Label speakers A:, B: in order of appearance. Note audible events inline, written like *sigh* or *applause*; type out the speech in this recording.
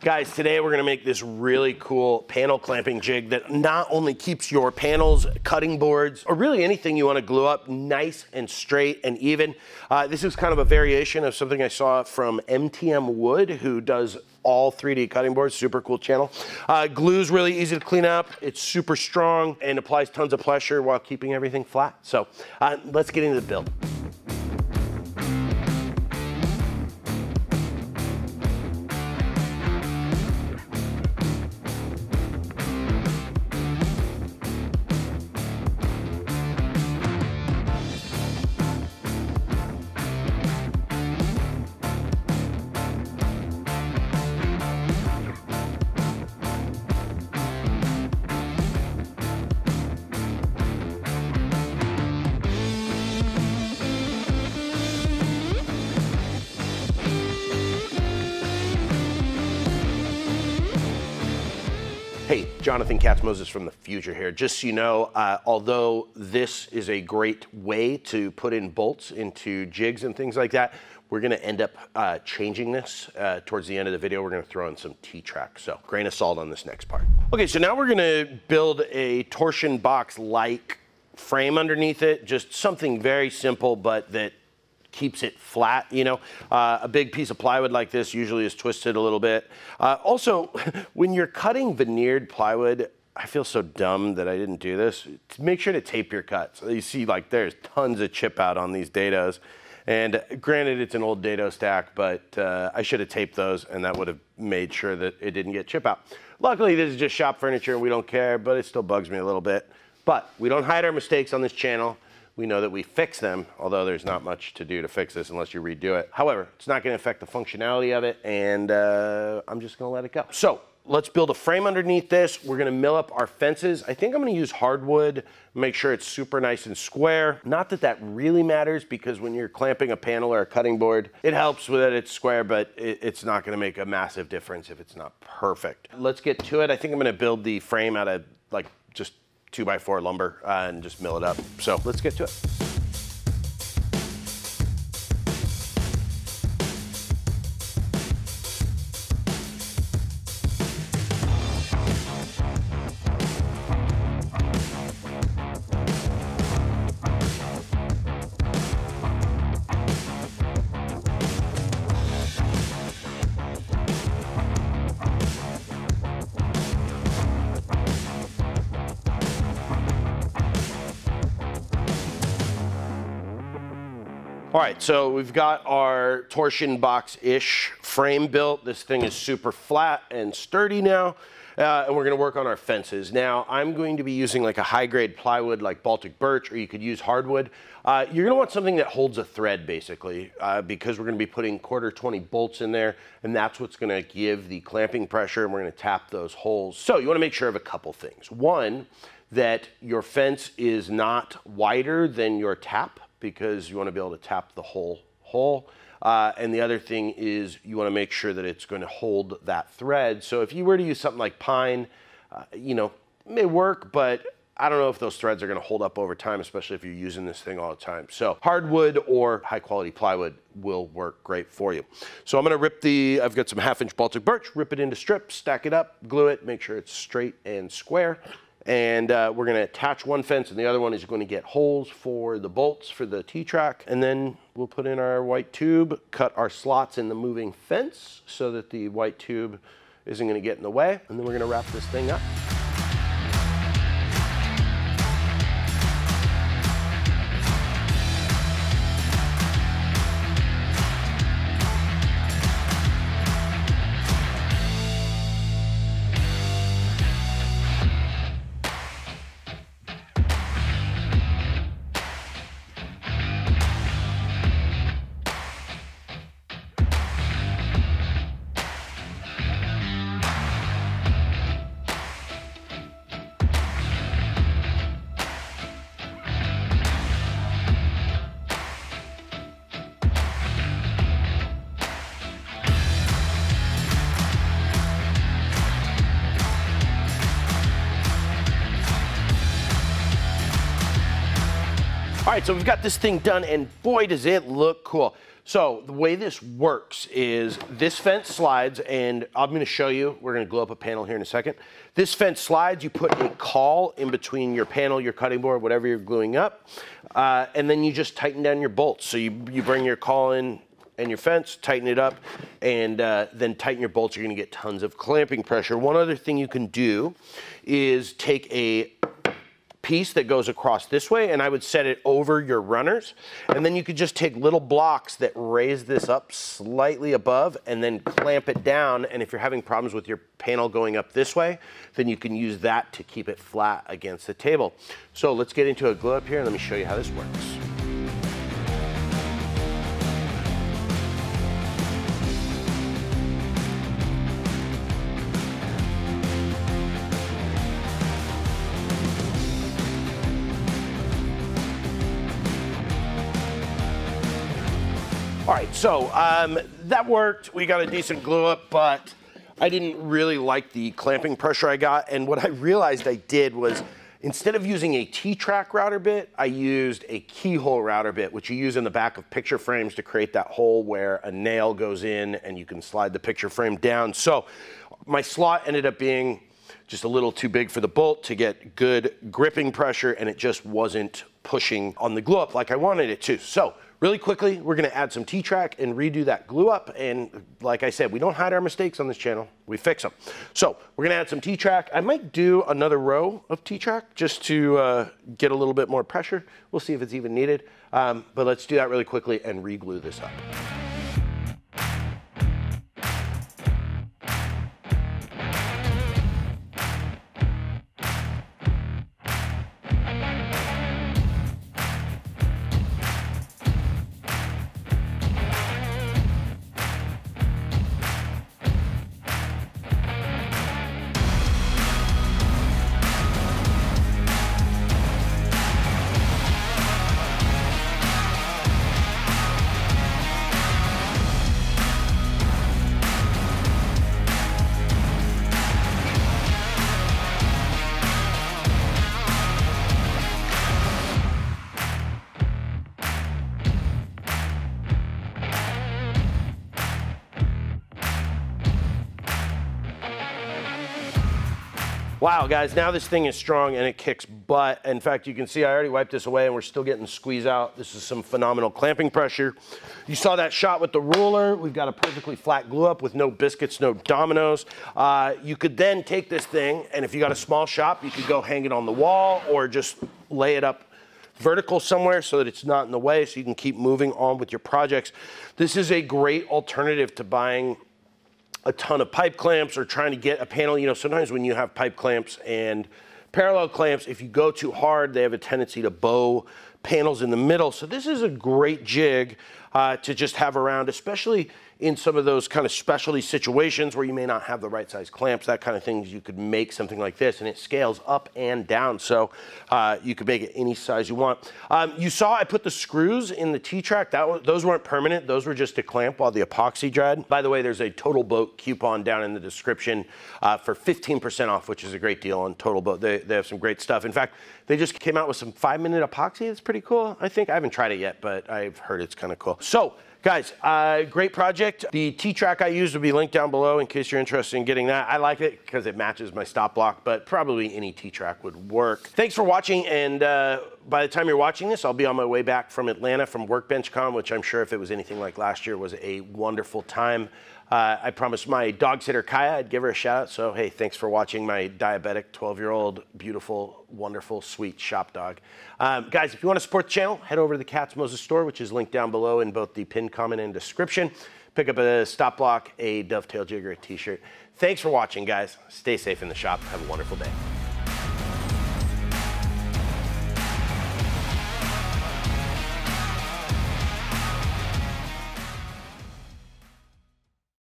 A: Guys, today we're gonna make this really cool panel clamping jig that not only keeps your panels, cutting boards, or really anything you wanna glue up nice and straight and even. Uh, this is kind of a variation of something I saw from MTM Wood, who does all 3D cutting boards, super cool channel. Uh, glue's really easy to clean up, it's super strong, and applies tons of pressure while keeping everything flat. So uh, let's get into the build. Jonathan Katz-Moses from the future here. Just so you know, uh, although this is a great way to put in bolts into jigs and things like that, we're gonna end up uh, changing this uh, towards the end of the video. We're gonna throw in some T-track, so grain of salt on this next part. Okay, so now we're gonna build a torsion box-like frame underneath it, just something very simple, but that keeps it flat, you know. Uh, a big piece of plywood like this usually is twisted a little bit. Uh, also, *laughs* when you're cutting veneered plywood, I feel so dumb that I didn't do this. Make sure to tape your cuts. You see like there's tons of chip out on these dados. And granted, it's an old dado stack, but uh, I should have taped those and that would have made sure that it didn't get chip out. Luckily, this is just shop furniture and we don't care, but it still bugs me a little bit. But we don't hide our mistakes on this channel we know that we fix them, although there's not much to do to fix this unless you redo it. However, it's not gonna affect the functionality of it, and uh, I'm just gonna let it go. So, let's build a frame underneath this. We're gonna mill up our fences. I think I'm gonna use hardwood, make sure it's super nice and square. Not that that really matters, because when you're clamping a panel or a cutting board, it helps with it, it's square, but it, it's not gonna make a massive difference if it's not perfect. Let's get to it. I think I'm gonna build the frame out of like just two by four lumber uh, and just mill it up. So let's get to it. All right, so we've got our torsion box-ish frame built. This thing is super flat and sturdy now. Uh, and we're gonna work on our fences. Now, I'm going to be using like a high-grade plywood like Baltic birch, or you could use hardwood. Uh, you're gonna want something that holds a thread, basically, uh, because we're gonna be putting quarter 20 bolts in there, and that's what's gonna give the clamping pressure, and we're gonna tap those holes. So you wanna make sure of a couple things. One, that your fence is not wider than your tap because you want to be able to tap the whole hole. Uh, and the other thing is you want to make sure that it's going to hold that thread. So if you were to use something like pine, uh, you know, it may work, but I don't know if those threads are going to hold up over time, especially if you're using this thing all the time. So hardwood or high quality plywood will work great for you. So I'm going to rip the, I've got some half inch Baltic birch, rip it into strips, stack it up, glue it, make sure it's straight and square. And uh, we're gonna attach one fence and the other one is gonna get holes for the bolts for the T-track. And then we'll put in our white tube, cut our slots in the moving fence so that the white tube isn't gonna get in the way. And then we're gonna wrap this thing up. All right, so we've got this thing done, and boy, does it look cool. So the way this works is this fence slides, and I'm gonna show you, we're gonna glue up a panel here in a second. This fence slides, you put a caul in between your panel, your cutting board, whatever you're gluing up, uh, and then you just tighten down your bolts. So you, you bring your caul in and your fence, tighten it up, and uh, then tighten your bolts. You're gonna get tons of clamping pressure. One other thing you can do is take a piece that goes across this way and I would set it over your runners. And then you could just take little blocks that raise this up slightly above and then clamp it down. And if you're having problems with your panel going up this way, then you can use that to keep it flat against the table. So let's get into a glue up here and let me show you how this works. All right, so um, that worked. We got a decent glue up, but I didn't really like the clamping pressure I got. And what I realized I did was instead of using a T-track router bit, I used a keyhole router bit, which you use in the back of picture frames to create that hole where a nail goes in and you can slide the picture frame down. So my slot ended up being just a little too big for the bolt to get good gripping pressure and it just wasn't pushing on the glue up like I wanted it to. So Really quickly, we're gonna add some T-Track and redo that glue up. And like I said, we don't hide our mistakes on this channel, we fix them. So we're gonna add some T-Track. I might do another row of T-Track just to uh, get a little bit more pressure. We'll see if it's even needed. Um, but let's do that really quickly and re-glue this up. Wow, guys, now this thing is strong and it kicks butt. In fact, you can see I already wiped this away and we're still getting squeeze out. This is some phenomenal clamping pressure. You saw that shot with the ruler. We've got a perfectly flat glue up with no biscuits, no dominoes. Uh, you could then take this thing and if you got a small shop, you could go hang it on the wall or just lay it up vertical somewhere so that it's not in the way so you can keep moving on with your projects. This is a great alternative to buying a ton of pipe clamps or trying to get a panel. You know, sometimes when you have pipe clamps and parallel clamps, if you go too hard, they have a tendency to bow panels in the middle. So this is a great jig uh, to just have around, especially in some of those kind of specialty situations where you may not have the right size clamps, that kind of things, you could make something like this and it scales up and down. So uh, you could make it any size you want. Um, you saw I put the screws in the T-track. Those weren't permanent. Those were just to clamp while the epoxy dried. By the way, there's a Total Boat coupon down in the description uh, for 15% off, which is a great deal on Total Boat. They, they have some great stuff. In fact, they just came out with some five minute epoxy. It's pretty cool. I think I haven't tried it yet, but I've heard it's kind of cool. So Guys, uh, great project. The T-track I used will be linked down below in case you're interested in getting that. I like it because it matches my stop block, but probably any T-track would work. Thanks for watching, and uh, by the time you're watching this, I'll be on my way back from Atlanta from Workbench Con, which I'm sure if it was anything like last year was a wonderful time. Uh, I promised my dog sitter Kaya I'd give her a shout out. So, hey, thanks for watching my diabetic 12 year old, beautiful, wonderful, sweet shop dog. Um, guys, if you want to support the channel, head over to the Katz-Moses store, which is linked down below in both the pinned comment and description. Pick up a stop block, a dovetail jig, or a t shirt. Thanks for watching, guys. Stay safe in the shop. Have a wonderful day.